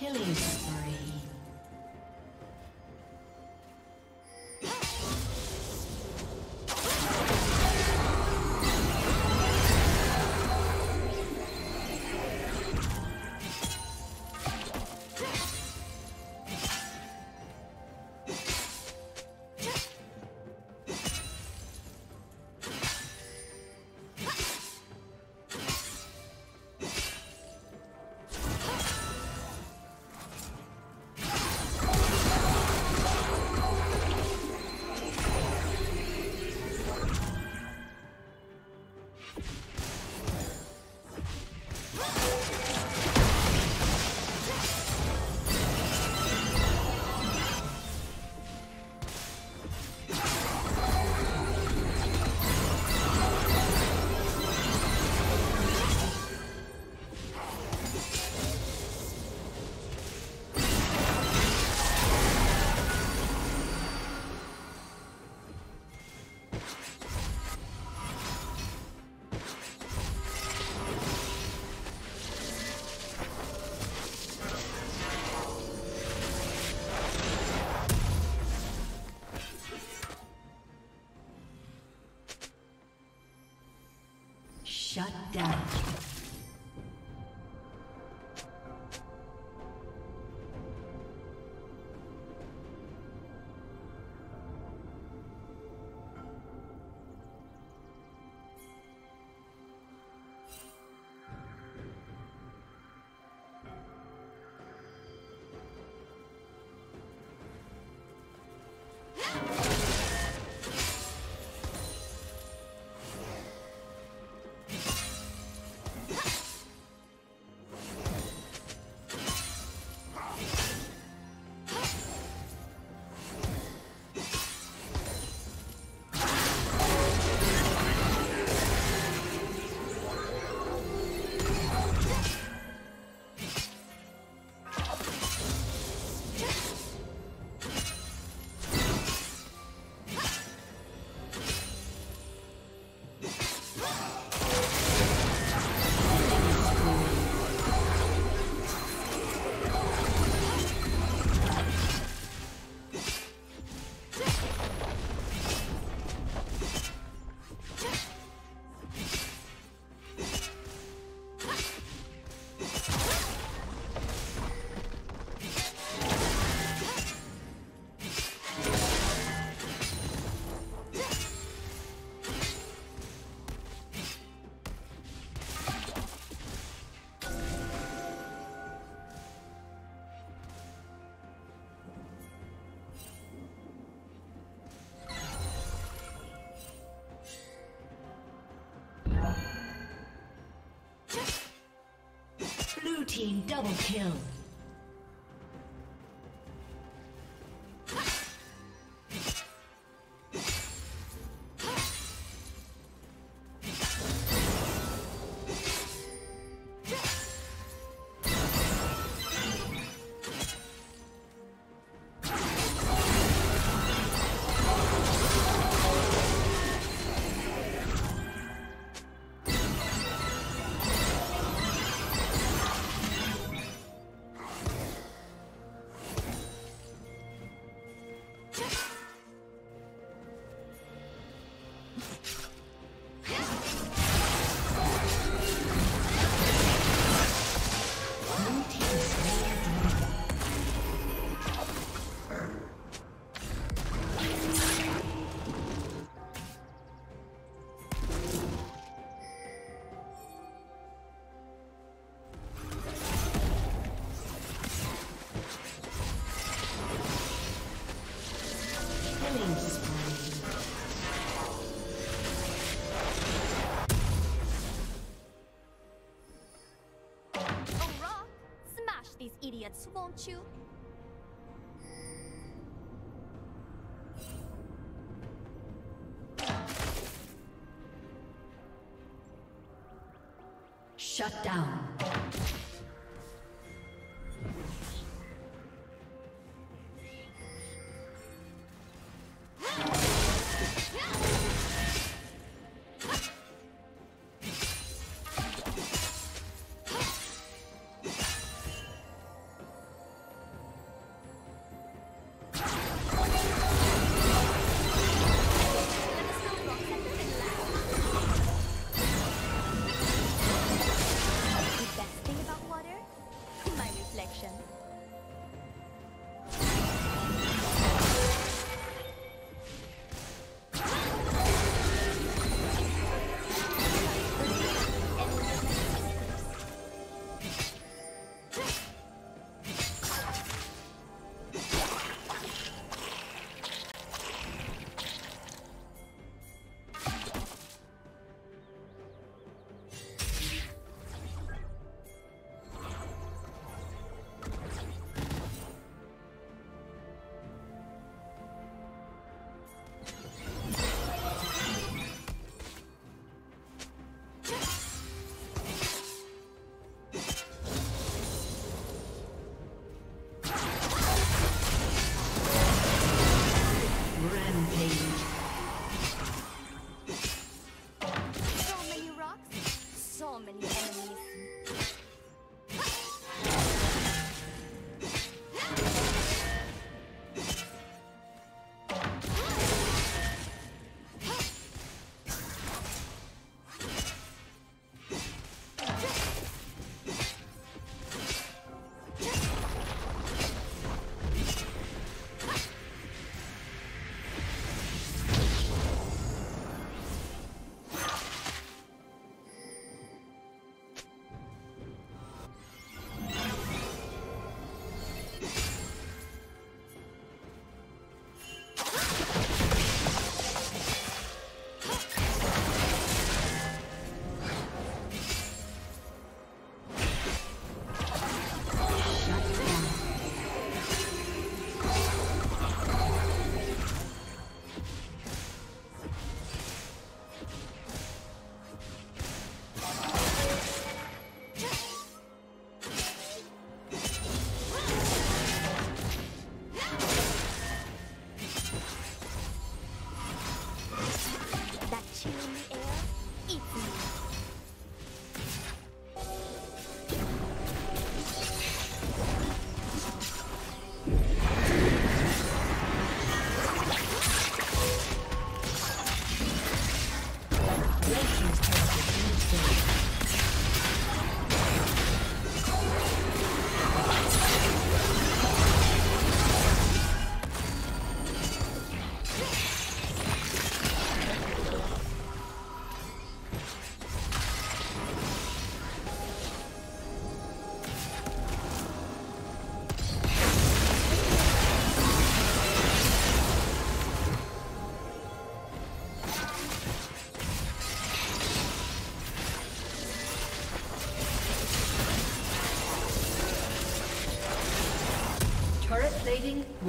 Killing spree. Shut down. Team double kill. Idiots, won't you? Shut down.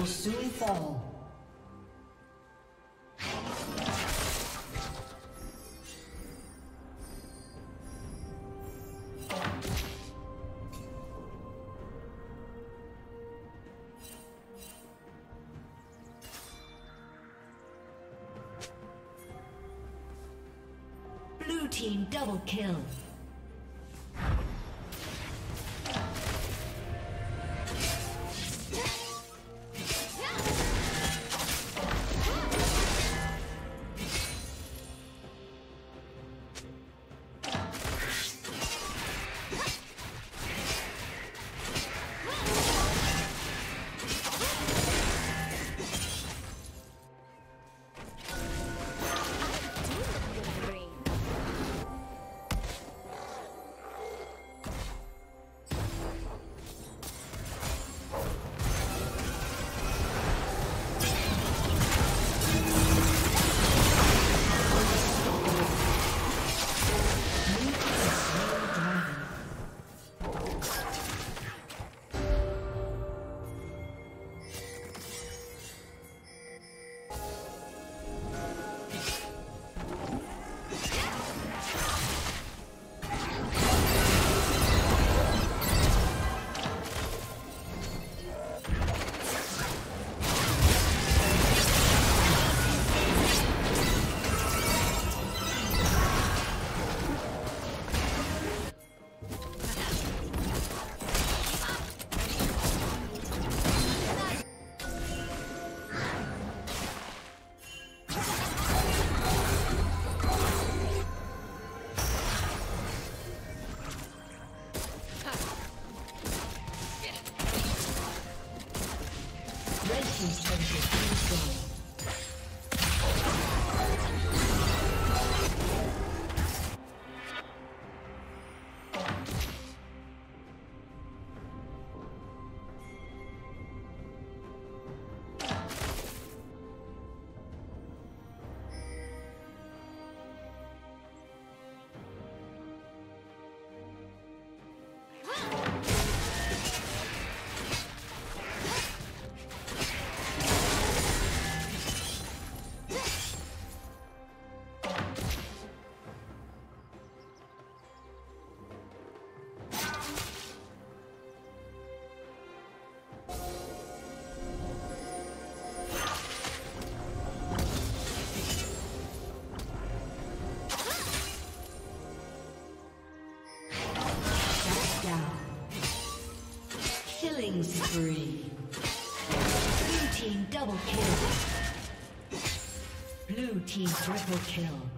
Will soon fall. Blue team double kill. Team triple kill.